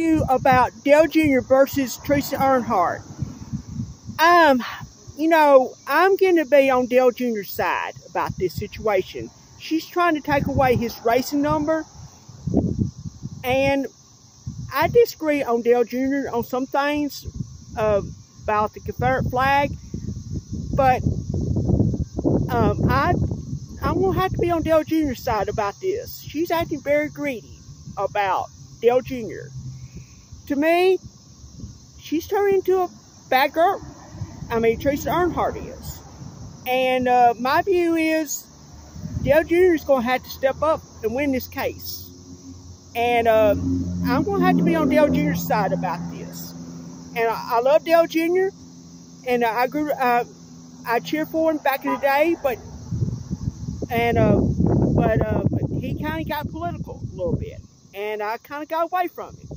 you about Dale Jr. versus Teresa Earnhardt. Um, you know, I'm going to be on Dale Jr.'s side about this situation. She's trying to take away his racing number, and I disagree on Dale Jr. on some things uh, about the Confederate flag, but um, I I'm gonna have to be on Dale Jr.'s side about this. She's acting very greedy about Dale Jr. To me, she's turned into a bad girl. I mean, Teresa Earnhardt is. And uh, my view is Dale Jr. is going to have to step up and win this case. And uh, I'm going to have to be on Dale Jr.'s side about this. And I, I love Dale Jr. And I grew, uh, I cheered for him back in the day, but and uh, but uh, but he kind of got political a little bit, and I kind of got away from him.